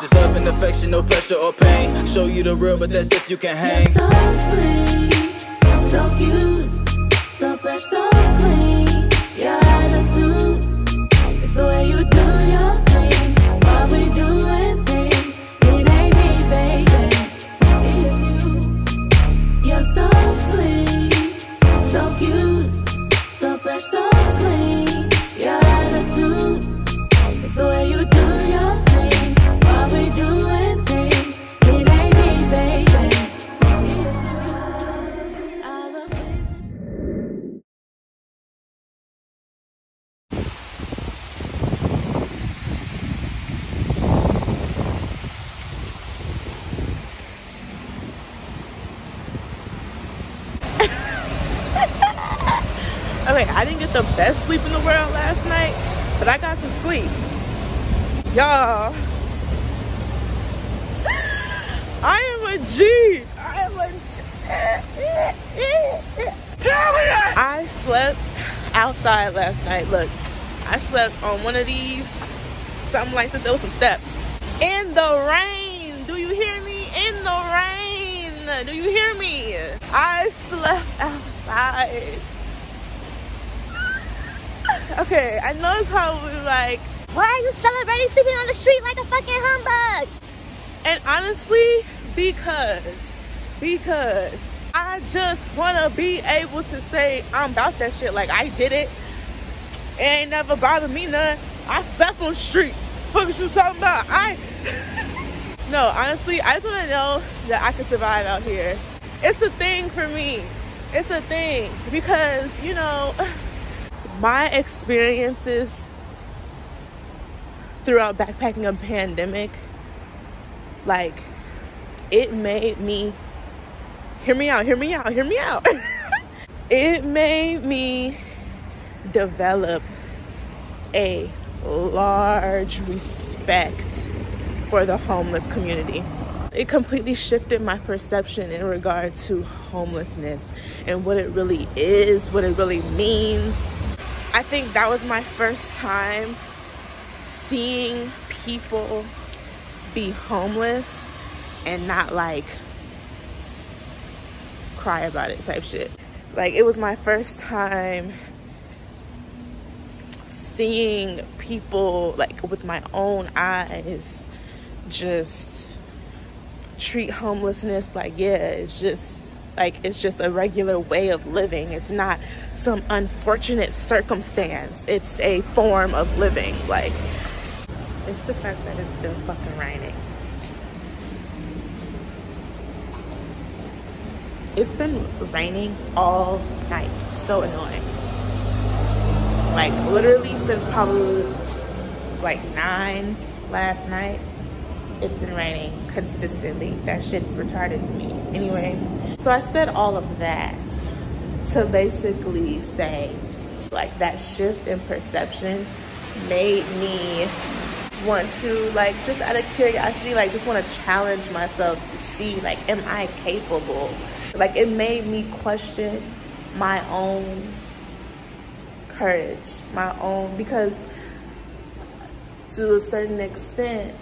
Just love and affection, no pressure or pain. Show you the real, but that's if you can hang. So sweet, so cute, Okay, I didn't get the best sleep in the world last night, but I got some sleep. Y'all. I am a G. I am a G. I slept outside last night. Look, I slept on one of these, something like this. There was some steps. In the rain. Do you hear me? In the rain. Do you hear me? I slept outside. Okay, I know it's probably like, Why are you celebrating sleeping on the street like a fucking humbug? and honestly, because, because I just wanna be able to say I'm about that shit. Like I did it. It ain't never bothered me none. I slept on the street. Fuck is you talking about? I No, honestly, I just wanna know that I can survive out here. It's a thing for me. It's a thing. Because, you know, my experiences throughout backpacking a pandemic, like it made me hear me out, hear me out, hear me out. it made me develop a large respect for the homeless community. It completely shifted my perception in regard to homelessness and what it really is, what it really means. I think that was my first time seeing people be homeless and not like cry about it type shit. Like it was my first time seeing people like with my own eyes just treat homelessness like yeah, it's just like it's just a regular way of living. It's not some unfortunate circumstance. It's a form of living. Like it's the fact that it's still fucking raining. It's been raining all night. So annoying. Like literally since probably like nine last night. It's been raining consistently. That shit's retarded to me. Anyway, so I said all of that to basically say like that shift in perception made me want to like just out of curiosity like just want to challenge myself to see like am i capable? Like it made me question my own courage my own because to a certain extent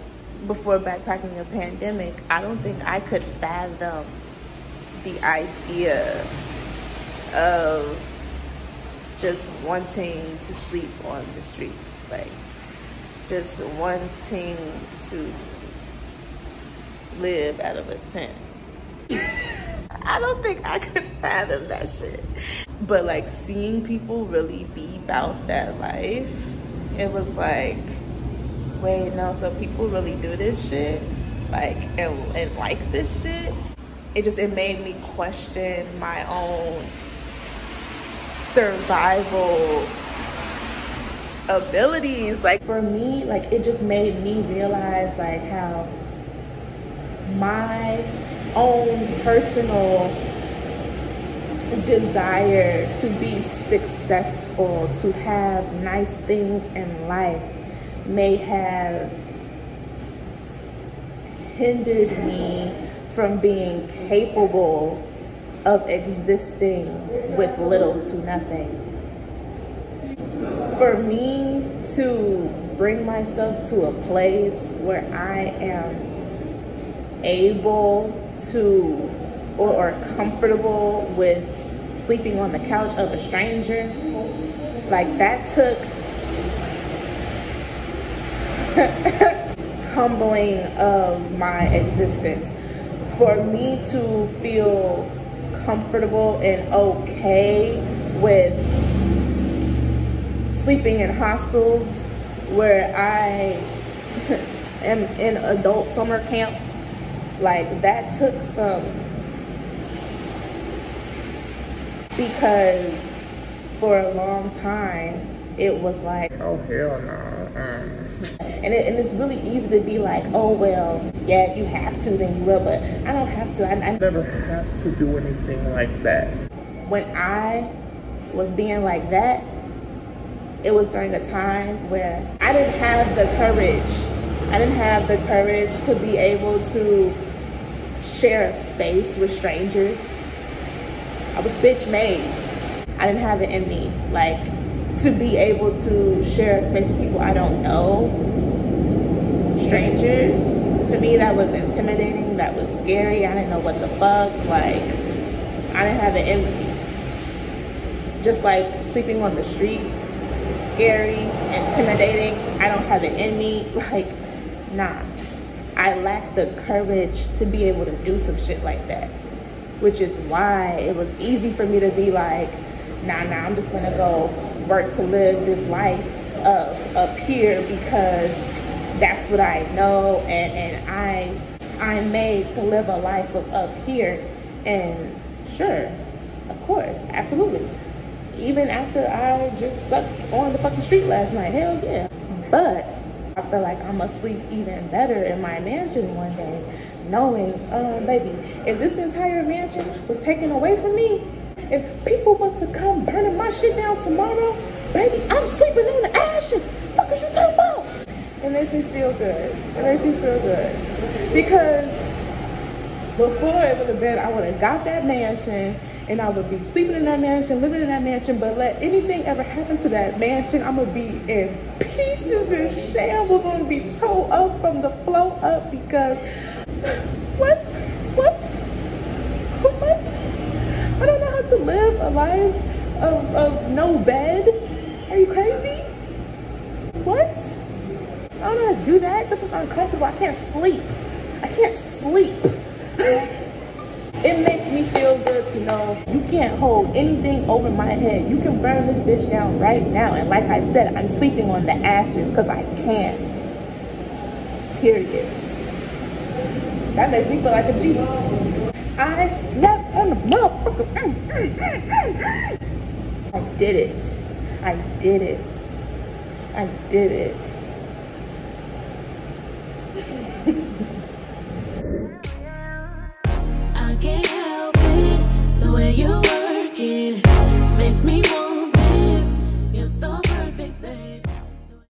before backpacking a pandemic i don't think i could fathom the idea of just wanting to sleep on the street like just wanting to live out of a tent. I don't think I could fathom that shit. But like seeing people really be about that life, it was like, wait, no, so people really do this shit? Like, and, and like this shit? It just, it made me question my own survival abilities. Like for me like it just made me realize like how my own personal desire to be successful to have nice things in life may have hindered me from being capable of existing with little to nothing for me to bring myself to a place where I am able to or, or comfortable with sleeping on the couch of a stranger, like that took humbling of my existence. For me to feel comfortable and okay with sleeping in hostels where I am in adult summer camp, like that took some because for a long time it was like, oh hell no. Mm. And, it, and it's really easy to be like, oh well, yeah, you have to, then you will, but I don't have to. I, I never have to do anything like that. When I was being like that, it was during a time where I didn't have the courage. I didn't have the courage to be able to share a space with strangers. I was bitch made. I didn't have it in me. Like, to be able to share a space with people I don't know, strangers, to me that was intimidating, that was scary. I didn't know what the fuck. Like, I didn't have in me. Just like sleeping on the street, scary, intimidating. I don't have it in me. Like, nah. I lack the courage to be able to do some shit like that. Which is why it was easy for me to be like, nah, nah, I'm just gonna go to live this life of up here because that's what I know and, and I I'm made to live a life of up here and sure, of course, absolutely. Even after I just slept on the fucking street last night, hell yeah. But I feel like I'm gonna sleep even better in my mansion one day, knowing, um, baby, if this entire mansion was taken away from me, if people was to come burning my shit down tomorrow, baby, I'm sleeping on the ashes. Fuck is you talking about? It makes me feel good. It makes me feel good. Because before it would have been, I would have got that mansion and I would be sleeping in that mansion, living in that mansion, but let anything ever happen to that mansion, I'm gonna be in pieces and shambles. I'm gonna be towed up from the flow up because what? What? What? I don't know to live a life of, of no bed. Are you crazy? What? I don't know how to do that. This is uncomfortable. I can't sleep. I can't sleep. it makes me feel good to know you can't hold anything over my head. You can burn this bitch down right now. And like I said, I'm sleeping on the ashes because I can. Period. That makes me feel like a G. I slept on the motherfucker. Mm, mm, mm, I did it. I did it. I did it.